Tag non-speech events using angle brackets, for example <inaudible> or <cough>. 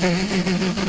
Mm-hmm. <laughs>